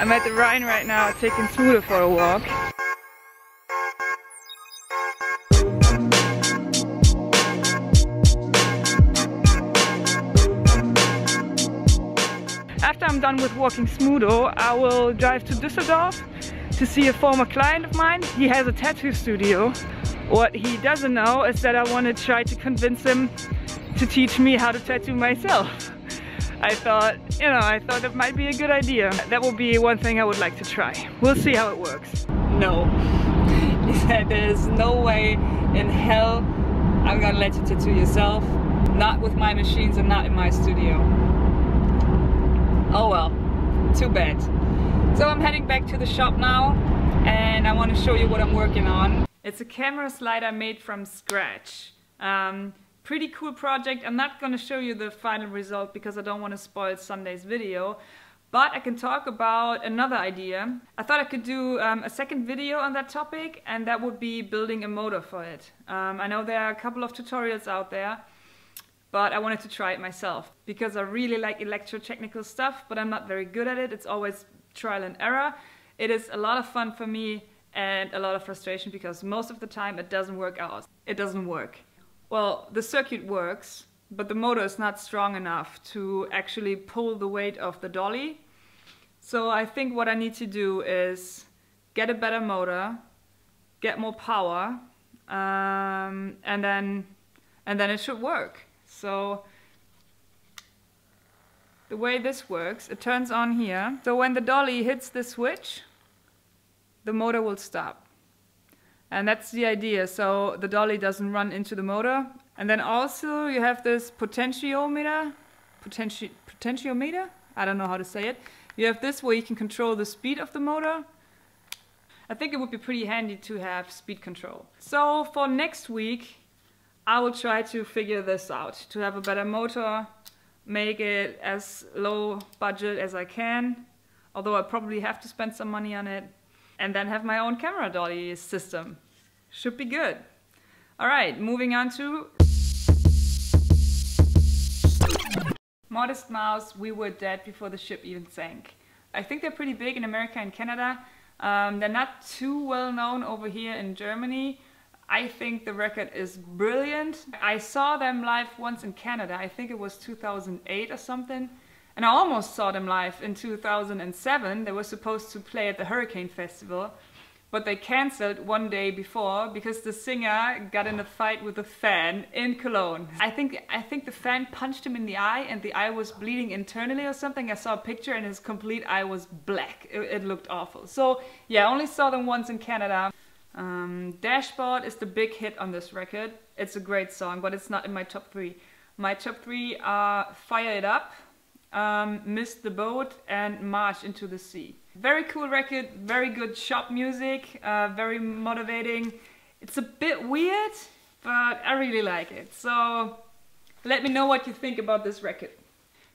I'm at the Rhine right now taking Smudo for a walk. After I'm done with walking Smudo, I will drive to Düsseldorf to see a former client of mine. He has a tattoo studio. What he doesn't know is that I want to try to convince him to teach me how to tattoo myself. I thought, you know, I thought it might be a good idea. That would be one thing I would like to try. We'll see how it works. No. He said there's no way in hell I'm gonna let you tattoo yourself. Not with my machines and not in my studio. Oh well, too bad. So I'm heading back to the shop now and I want to show you what I'm working on. It's a camera slide I made from scratch. Um, pretty cool project. I'm not going to show you the final result because I don't want to spoil Sunday's video. But I can talk about another idea. I thought I could do um, a second video on that topic and that would be building a motor for it. Um, I know there are a couple of tutorials out there but I wanted to try it myself because I really like electrotechnical stuff but I'm not very good at it. It's always trial and error. It is a lot of fun for me and a lot of frustration because most of the time it doesn't work out. It doesn't work. Well, the circuit works, but the motor is not strong enough to actually pull the weight of the dolly. So I think what I need to do is get a better motor, get more power, um, and then and then it should work. So the way this works, it turns on here. So when the dolly hits the switch, the motor will stop. And that's the idea. So the dolly doesn't run into the motor. And then also you have this potentiometer, potenti potentiometer? I don't know how to say it. You have this where you can control the speed of the motor. I think it would be pretty handy to have speed control. So for next week, I will try to figure this out, to have a better motor, make it as low budget as I can, although I probably have to spend some money on it and then have my own camera dolly system. Should be good. All right, moving on to Modest Mouse, We Were Dead Before the Ship Even Sank. I think they're pretty big in America and Canada. Um, they're not too well known over here in Germany. I think the record is brilliant. I saw them live once in Canada. I think it was 2008 or something. And I almost saw them live in 2007. They were supposed to play at the Hurricane Festival, but they cancelled one day before because the singer got in a fight with a fan in Cologne. I think I think the fan punched him in the eye and the eye was bleeding internally or something. I saw a picture and his complete eye was black. It, it looked awful. So yeah, I only saw them once in Canada. Um, Dashboard is the big hit on this record. It's a great song, but it's not in my top three. My top three are Fire It Up, um, Missed the Boat and March into the Sea. Very cool record, very good shop music, uh, very motivating. It's a bit weird, but I really like it. So let me know what you think about this record.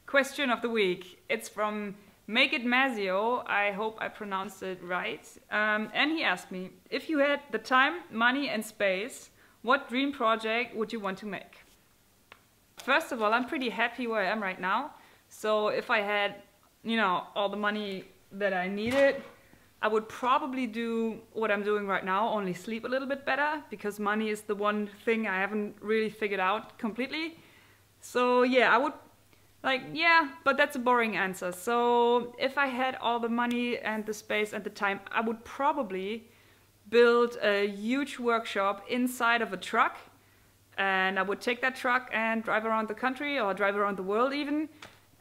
Question of the week. It's from Make It Mazio. I hope I pronounced it right. Um, and he asked me, if you had the time, money and space, what dream project would you want to make? First of all, I'm pretty happy where I am right now. So if I had, you know, all the money that I needed, I would probably do what I'm doing right now, only sleep a little bit better because money is the one thing I haven't really figured out completely. So yeah, I would like, yeah, but that's a boring answer. So if I had all the money and the space and the time, I would probably build a huge workshop inside of a truck and I would take that truck and drive around the country or drive around the world even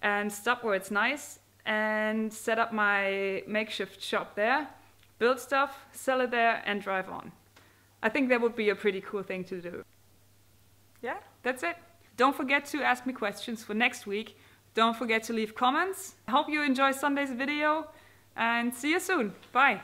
and stop where it's nice and set up my makeshift shop there, build stuff, sell it there and drive on. I think that would be a pretty cool thing to do. Yeah, that's it. Don't forget to ask me questions for next week. Don't forget to leave comments. I hope you enjoy Sunday's video and see you soon. Bye.